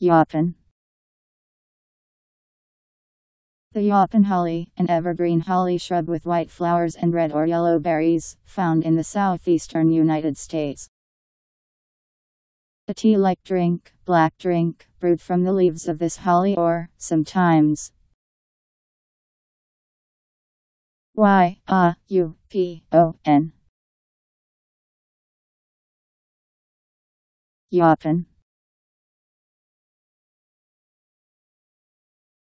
Yaupon. The Yaupon holly, an evergreen holly shrub with white flowers and red or yellow berries, found in the southeastern United States. A tea-like drink, black drink, brewed from the leaves of this holly or, sometimes, Y A U P O N. Yaupon